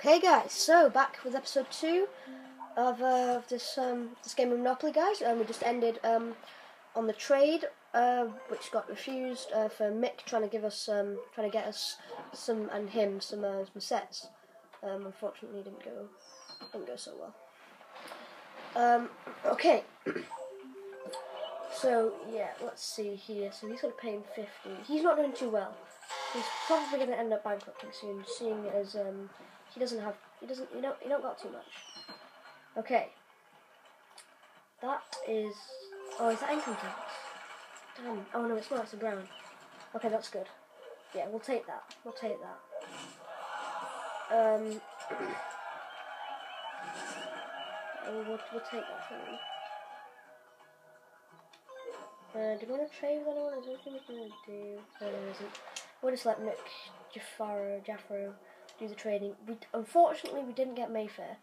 Okay, guys. So back with episode two of, uh, this um, this game of Monopoly, guys. And we just ended um, on the trade, uh, which got refused uh, for Mick trying to give us um, trying to get us some and him some uh, some sets. Um, unfortunately, didn't go didn't go so well. Um, okay. so yeah, let's see here. So he's to pay him fifty. He's not doing too well. He's probably to end up bankrupting soon, seeing as um, he doesn't have he doesn't you don't you don't got too much. Okay. That is oh is that income tax? Damn. Oh no it's not, it's a brown. Okay, that's good. Yeah, we'll take that. We'll take that. Um we'll, we'll, we'll take that for him. Uh, do we want to trade with anyone? Is anything we can do? No, there isn't. We'll just let Nick Jaffaro, Do the trading. We unfortunately we didn't get Mayfair,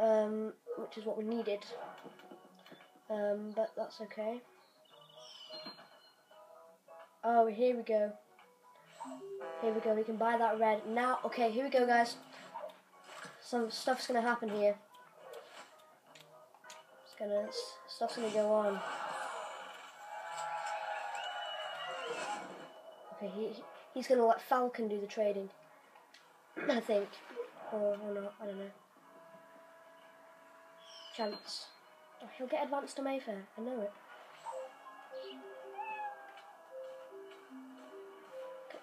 um, which is what we needed. Um, but that's okay. Oh, here we go. Here we go. We can buy that red now. Okay, here we go, guys. Some stuff's gonna happen here. It's gonna stuff's gonna go on. Okay, he, he's gonna let Falcon do the trading. Oh, I think. Or, or not, I don't know. Chance. Oh, he'll get advanced to Mayfair, I know it.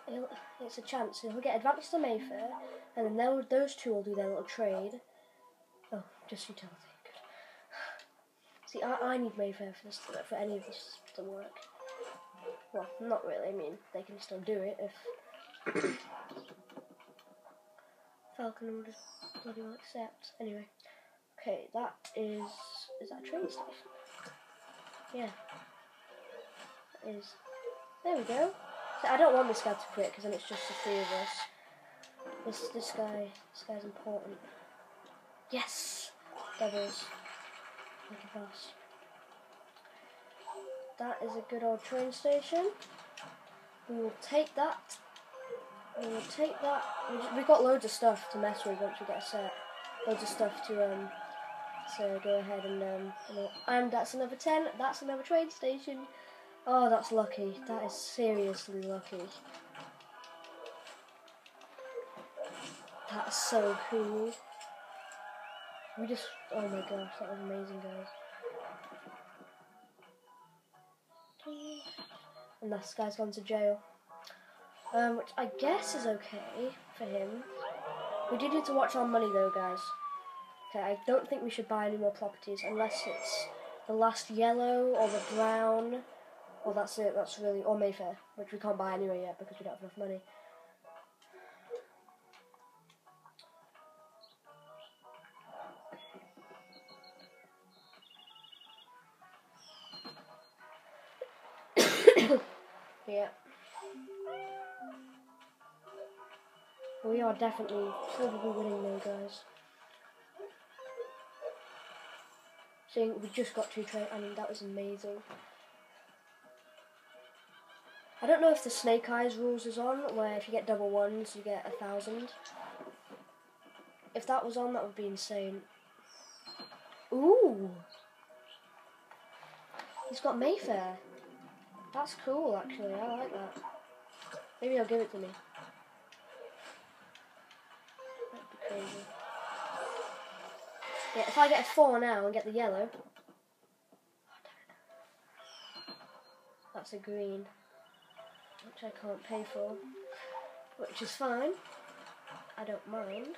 He'll, it's a chance. He'll get advanced to Mayfair, and then they'll, those two will do their little trade. Oh, just utility. See, I, I need Mayfair for this for any of this to work. Well, not really. I mean, they can still do it if Falcon would bloody well accept. Anyway, okay, that is is that a train station? Yeah, that is. There we go. So I don't want this guy to quit because then it's just the three of us. This this guy this guy's important. Yes, doubles. Like a boss. That is a good old train station. We will take that. We will take that. We've got loads of stuff to mess with once we get a set. Loads of stuff to um. So go ahead and um. And that's another ten. That's another train station. Oh, that's lucky. That is seriously lucky. That's so cool. We just. Oh my gosh, that was amazing, guys. And this guy's gone to jail. Um, which I guess is okay for him. We do need to watch our money though, guys. Okay, I don't think we should buy any more properties unless it's the last yellow or the brown. Or that's it, that's really, or Mayfair, which we can't buy anyway yet because we don't have enough money. yeah. We are definitely probably winning though, guys. Seeing we just got two trade, I mean that was amazing. I don't know if the Snake Eyes rules is on, where if you get double ones you get a thousand. If that was on, that would be insane. Ooh! He's got Mayfair. That's cool, actually. I like that. Maybe he'll give it to me. Crazy. Yeah, if I get a four now and get the yellow. That's a green. Which I can't pay for. Which is fine. I don't mind.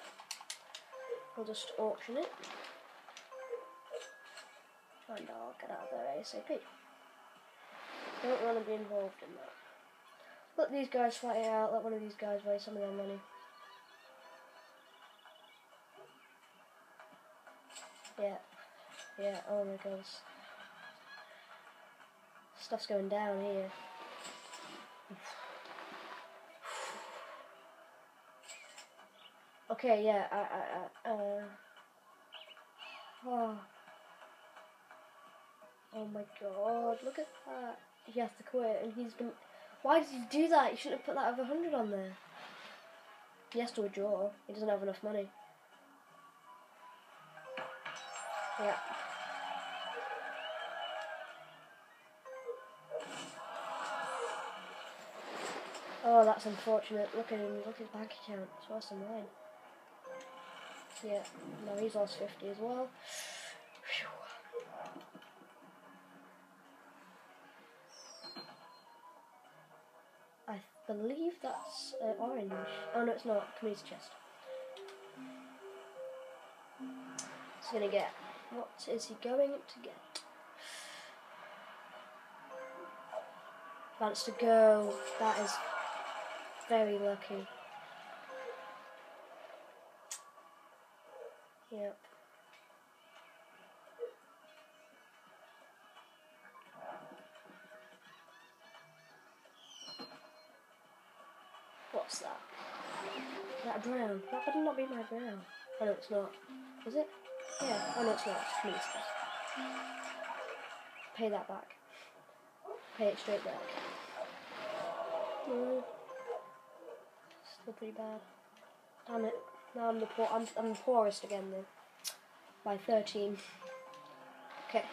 We'll just auction it. And I'll get out of there ASAP. Don't want to be involved in that. Let these guys fight it out, let one of these guys waste some of their money. Yeah. Yeah, oh my gosh. Stuff's going down here. Okay, yeah, I, I, I, uh, oh. oh my god, look at that. He has to quit, and he's been, why did he do that? You shouldn't have put that over 100 on there. He has to withdraw. He doesn't have enough money. Yeah. Oh, that's unfortunate. Look at him. Look at his bank account. It's worse than mine. Yeah. No, he's lost 50 as well. I believe that's uh, orange. Oh no, it's not. Community chest. It's gonna get. What is he going to get? Wants to go. That is very lucky. Yep. What's that? Is that brown? That better not be my brown. Oh no, it's not. Is it? Yeah. Oh no, it's not. It's. Pay that back. Pay it straight back. Mm. Still pretty bad. Damn it. Now I'm the poor. I'm, I'm the poorest again though. By 13. Okay.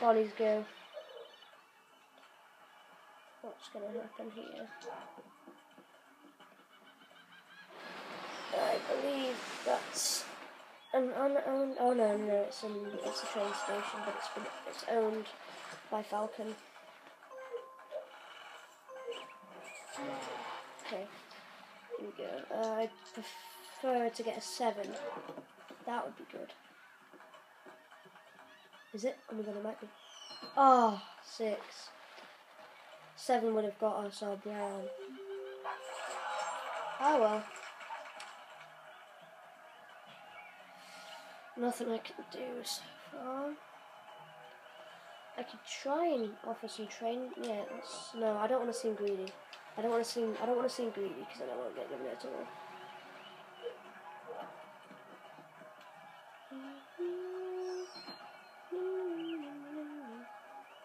Bonnie's go. What's gonna happen here? I believe that's an unowned. Oh no, no, it's an it's a train station, but it's been it's owned by Falcon. Okay, here we go. Uh, I prefer to get a seven. That would be good. Is it? Oh my god, it might be. Oh, six. Seven would have got us our brown. Oh well. Nothing I can do so far. I could try and offer some training. Yeah, no, I don't want to seem greedy. I don't want to seem. I don't want to seem greedy because I don't want to get it at all.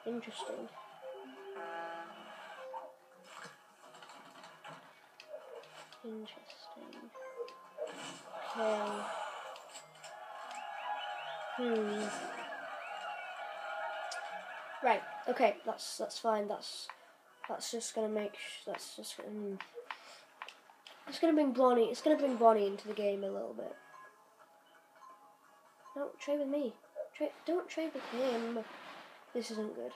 Interesting. Interesting. Okay. Hmm. Right. Okay. That's that's fine. That's that's just gonna make. That's just. Hmm. It's gonna bring Bonnie. It's gonna bring Bonnie into the game a little bit. No, trade with me. Trade. Don't trade with him. This isn't good.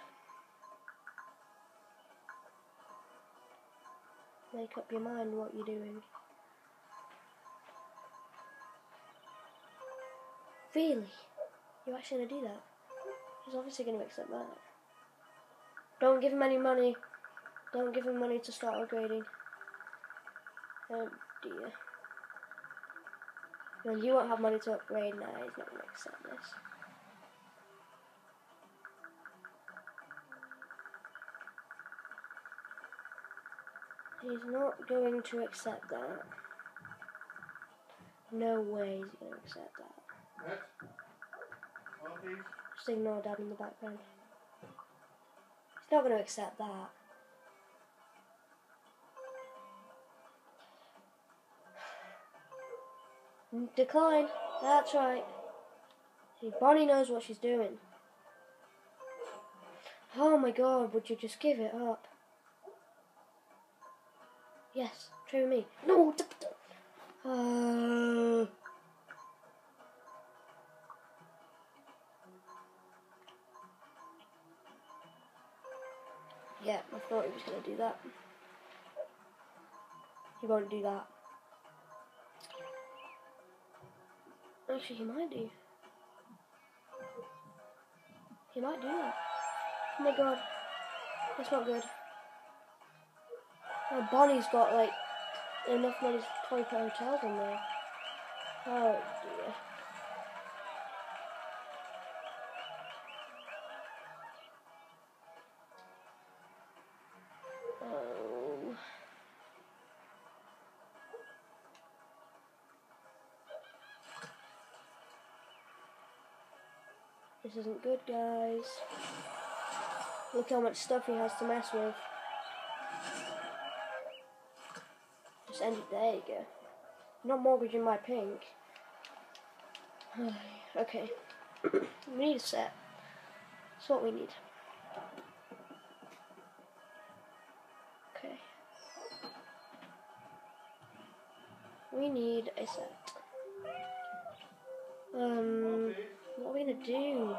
Make up your mind what you're doing. Really? You're actually going to do that? He's obviously going to accept that. Don't give him any money. Don't give him money to start upgrading. Oh dear. Well, you won't have money to upgrade now. He's not going to accept this. He's not going to accept that. No way he's going to accept that. Just ignore Dad in the background. He's not going to accept that. Decline. That's right. See, Bonnie knows what she's doing. Oh my god, would you just give it up? Yes, true me. No! Uh, yeah, I thought he was going to do that. He won't do that. Actually, he might do. He might do that. Oh my god. That's not good. Oh, Bonnie's got like enough money to probably put hotels on there. Oh dear. This isn't good, guys. Look how much stuff he has to mess with. Just end it there, you go. Not mortgaging my pink. okay. we need a set. That's what we need. Okay. We need a set. Um, what are we gonna do?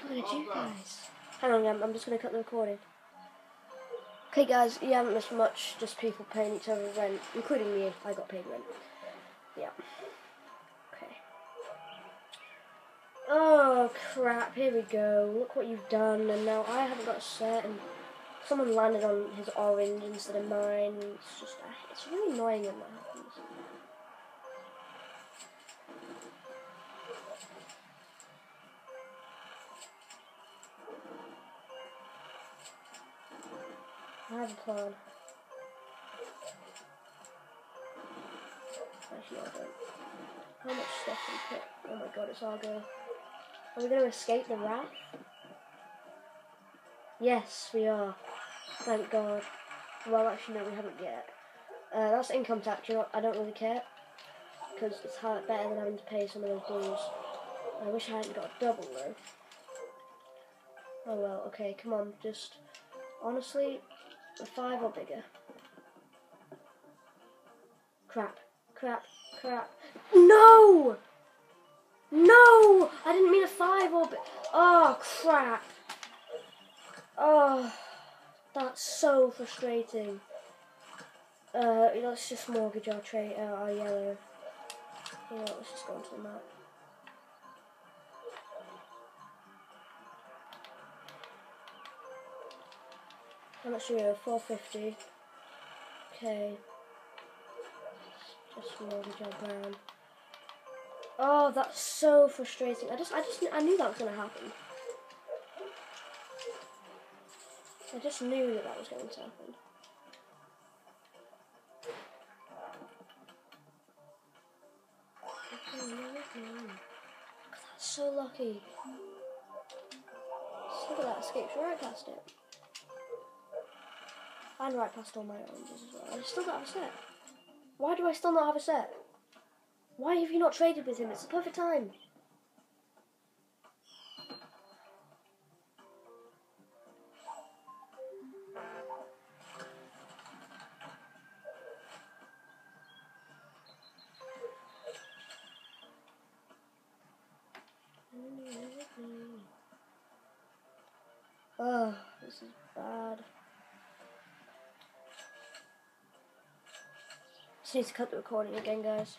What are we gonna do, guys? Hang on, I'm, just gonna cut the recording. Okay, guys, you haven't missed much. Just people paying each other rent, including me. I got paid rent. Yeah. Okay. Oh crap! Here we go. Look what you've done, and now I haven't got a set, and someone landed on his orange instead of mine. It's just, it's really annoying when that happens. Actually, I don't. How much stuff we put? Oh my god, it's all go. Are we going to escape the wrath? Yes, we are. Thank God. Well, actually, no, we haven't yet. Uh, that's income tax. I don't really care because it's better than having to pay some of those dues. I wish I hadn't got a double though. Oh well. Okay, come on. Just honestly, a five or bigger. Crap. Crap. Crap. No! No! I didn't mean a five or bit. Oh, crap. Oh, that's so frustrating. Uh, let's just mortgage our trade, uh, our yellow. Know, let's just go onto the map. How much are you? 450. Okay. Just mortgage our brown. Oh, that's so frustrating. I just, I just, I knew that was gonna happen. I just knew that that was going to happen. So lucky. Look at that, escapes right past it. And right past all my oranges as well. I still don't have a set. Why do I still not have a set? Why have you not traded with him? It's the perfect time. Just need to cut the recording again, guys.